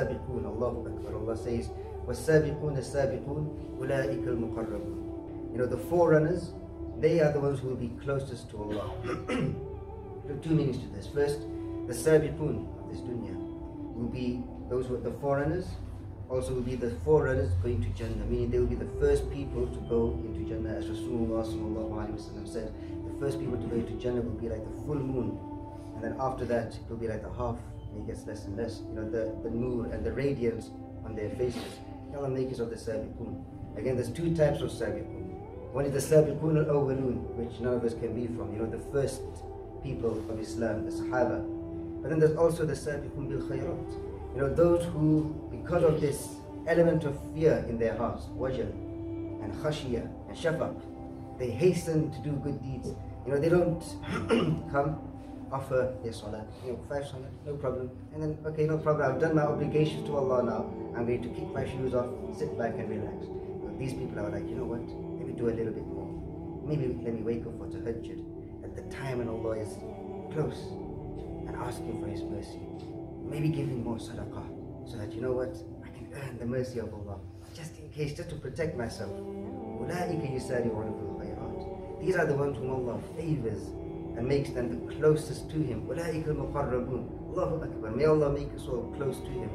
السابقون الله Akbar Allah says والسابقون السابقون أولئك المقربون You know the forerunners they are the ones who will be closest to Allah There are two meanings to this first the sabiqun of this dunya will be those who are the forerunners also will be the forerunners going to Jannah meaning they will be the first people to go into Jannah as Rasulullah sallallahu alaihi wasallam said the first people to go into Jannah will be like the full moon and then after that it will be like the half and it gets less and less. You know the, the nur and the radiance on their faces. Allah make of the sabiqun again there's two types of sabiqun one is the sabiqun al-awwalun which none of us can be from. You know the first people of Islam the Sahaba. But then there's also the sabiqun bil khayrat you know those who because of this element of fear in their hearts wajal and khashiyah and shafaq they hasten to do good deeds. You know they don't come offer yes, salah. You know, five salah, no problem. And then, okay, no problem, I've done my obligations to Allah now. I'm going to kick my shoes off, sit back and relax. But these people are like, you know what, let me do a little bit more. Maybe let me wake up for tahajjud at the time when Allah is close and ask Him for His mercy. Maybe give Him more sadaqah so that, you know what, I can earn the mercy of Allah. Just in case, just to protect myself. These are the ones whom Allah favors and makes them the closest to Him. Allahu Akbar. May Allah make us all close to Him.